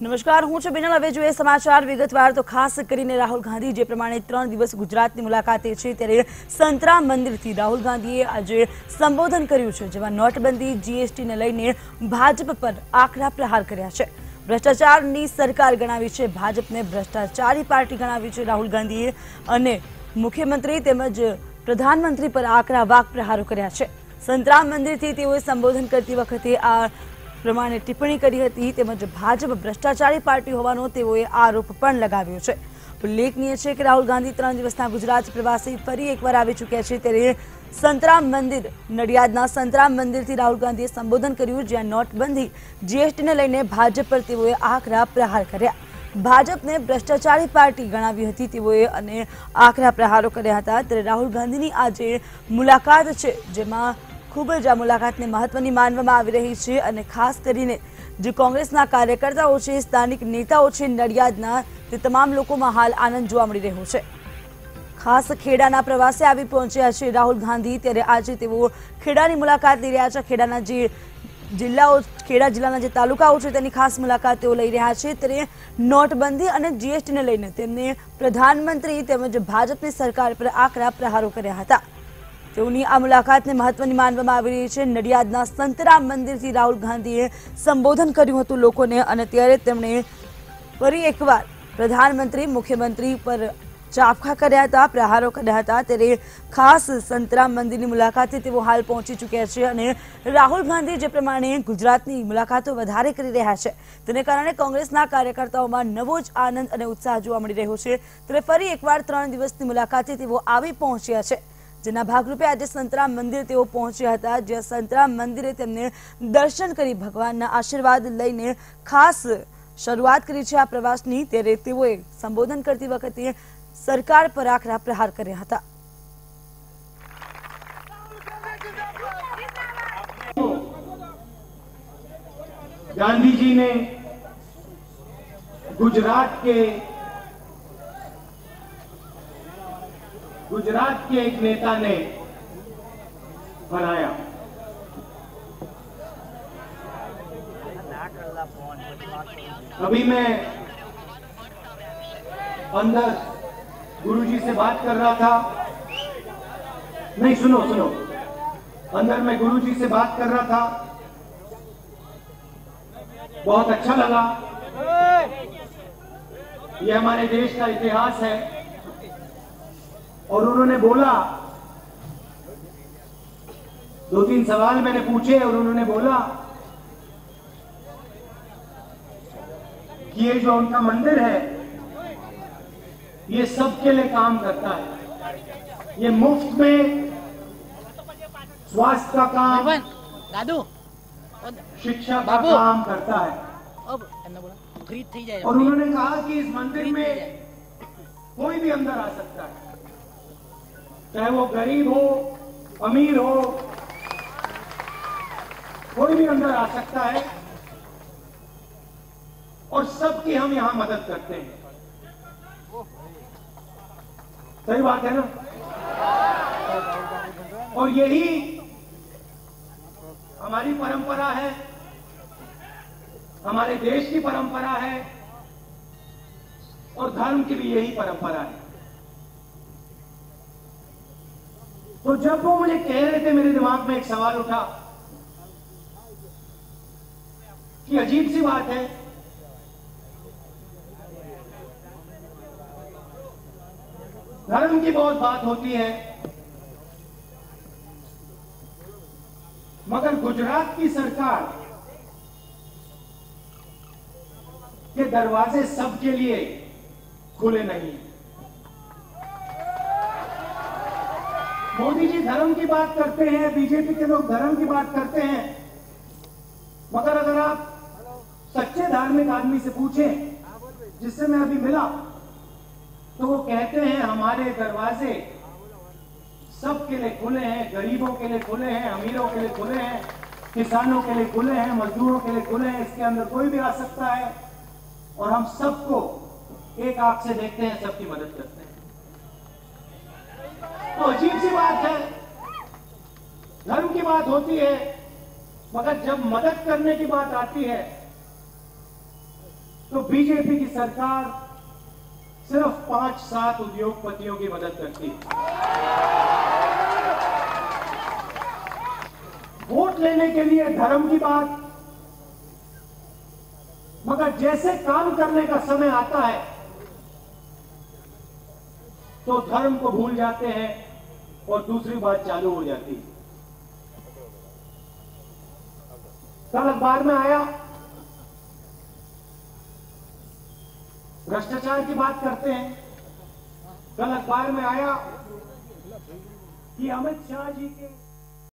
નમસ્કાર, હું છું બિનલ. હવે જોઈએ સમાચાર. વિગતવાર તો ખાસ કરીને રાહુલ ગાંધી, જે પ્રમાણે ત્રણ દિવસ ગુજરાતની મુલાકાતે છે, ત્યારે સંતરામ મંદિરથી રાહુલ ગાંધીએ આજે સંબોધન કર્યું છે, જેમાં નોટબંધી, જીએસટીને લઈને ભાજપ પર આકરા પ્રહાર કર્યા છે. ભ્રષ્ટાચારની સરકાર ગણાવી છે, ભાજપને ભ્રષ્ટાચારી પાર્ટી ગણાવી છે રાહુલ ગાંધીએ, અને મુખ્યમંત્રી તેમજ પ્રધાનમંત્રી પર આકરા વાક પ્રહારો કર્યા છે. સંતરામ મંદિરથી તેઓએ સંબોધન કરતી વખતે આ પ્રમાણે ટિપ્પણી કરી હતી તેમજ ભાજપ ભ્રષ્ટાચારી પાર્ટી હોવાનો તેઓએ આરોપ પણ લગાવ્યો છે. ઉલ્લેખનીય છે કે રાહુલ ગાંધી ત્રણ દિવસના ગુજરાત પ્રવાસે ફરી એકવાર આવી ચૂક્યા છે. ત્યારે સંતરામ મંદિર, નડિયાદના સંતરામ મંદિરથી રાહુલ ગાંધીએ સંબોધન કર્યું જ્યાં નોટબંધી જીએસટીને લઈને ભાજપ પર તેઓએ આકરા પ્રહાર કર્યા. ભાજપને ભ્રષ્ટાચારી પાર્ટી ગણાવી હતી તેઓએ અને આકરા પ્રહારો કર્યા હતા. ત્યારે રાહુલ ગાંધીની આજે મુલાકાત છે, જેમાં ખૂબ જ આ મુલાકાતને મહત્વની માનવામાં આવી રહી છે અને ખાસ કરીને જે કોંગ્રેસના કાર્યકર્તાઓ છે, સ્થાનિક નેતાઓ છે, નડિયાદના, તે તમામ લોકોમાં હાલ આનંદ જોવા મળી રહ્યો છે. ખાસ ખેડાના પ્રવાસે આવી પહોંચ્યા છે રાહુલ ગાંધી, ત્યારે આજે તેઓ ખેડાની મુલાકાત લઈ રહ્યા છે. ખેડાના જે જિલ્લાઓ, ખેડા જિલ્લાના જે તાલુકાઓ છે, તેની ખાસ મુલાકાત તેઓ લઈ રહ્યા છે. ત્યારે નોટબંધી અને જીએસટીને લઈને તેમને પ્રધાનમંત્રી તેમજ ભાજપની સરકાર પર આકરા પ્રહારો કર્યા હતા. તેઓની આ મુલાકાતને મહત્વની માનવામાં આવી રહી છે. નડિયાદના સંતરામ મંદિરથી રાહુલ ગાંધીએ સંબોધન કર્યું હતું લોકોને અને ત્યારે તેમણે ફરી એકવાર પ્રધાનમંત્રી, મુખ્યમંત્રી પર ચાફખા કર્યા હતા, પ્રહારો કર્યા હતા. ત્યારે ખાસ સંતરામ મંદિરની મુલાકાતે તેઓ હાલ પહોંચી ચૂક્યા છે અને રાહુલ ગાંધી જે પ્રમાણે ગુજરાતની મુલાકાતો વધારે કરી રહ્યા છે, તેને કારણે કોંગ્રેસના કાર્યકર્તાઓમાં નવો જ આનંદ અને ઉત્સાહ જોવા મળી રહ્યો છે. ત્યારે ફરી એકવાર ત્રણ દિવસની મુલાકાતે તેઓ આવી પહોંચ્યા છે. જેના ભાગરૂપે આજે સંતરામ મંદિર તેઓ પહોંચ્યા હતા જ્યાં સંતરામ મંદિરે તેમને દર્શન કરી ભગવાનના આશીર્વાદ લઈને ખાસ શરૂઆત કરી છે આ પ્રવાસની ત્યારે તેઓએ સંબોધન કરતી વખતે સરકાર પર આકરા પ્રહાર કર્યા હતા गांधी जी ने गुजरात के गुजरात के एक नेता ने बनाया। अभी मैं अंदर गुरुजी से बात कर रहा था। नहीं, सुनो सुनो। अंदर मैं गुरुजी से बात कर रहा था। बहुत अच्छा लगा। ये हमारे देश का इतिहास है। और उन्होंने बोला दो तीन सवाल मैंने पूछे और उन्होंने बोला कि ये जो उनका मंदिर है ये सबके लिए काम करता है। ये मुफ़्त में स्वास्थ्य का काम दादू शिक्षा का काम करता है। और उन्होंने कहा कि इस मंदिर में कोई भी अंदर आ सकता है। चाहे वो गरीब हो, अमीर हो, कोई भी अंदर आ सकता है, और सबकी हम यहाँ मदद करते हैं। सही बात है ना? और यही हमारी परंपरा है, हमारे देश की परंपरा है, और धर्म की भी यही परंपरा है। तो जब वो मुझे कह रहे थे, मेरे दिमाग में एक सवाल उठा कि अजीब सी बात है। धर्म की बहुत बात होती है, मगर गुजरात की सरकार के दरवाजे सबके लिए खुले नहीं। मोदी जी धर्म की बात करते हैं, बीजेपी के लोग धर्म की बात करते हैं। मगर अगर आप सच्चे धार्मिक आदमी से पूछें, जिससे मैं अभी मिला तो वो कहते हैं, हमारे दरवाजे सबके लिए खुले हैं, गरीबों के लिए खुले हैं, अमीरों के लिए खुले हैं, किसानों के लिए खुले हैं, मजदूरों के लिए खुले हैं, इसके अंदर कोई भी आ सकता है। और हम सबको एक आँख से देखते हैं, सबकी मदद करते हैं। तो अजीब सी बात है। धर्म की बात होती है, मगर जब मदद करने की बात आती है तो बीजेपी की सरकार सिर्फ़ पाँच सात उद्योगपतियों की मदद करती है। वोट लेने के लिए धर्म की बात, मगर जैसे काम करने का समय आता है तो धर्म को भूल जाते हैं। और दूसरी बात चालू हो जाती कल अखबार में आया। भ्रष्टाचार की बात करते हैं। कल अखबार में आया कि अमित शाह जी के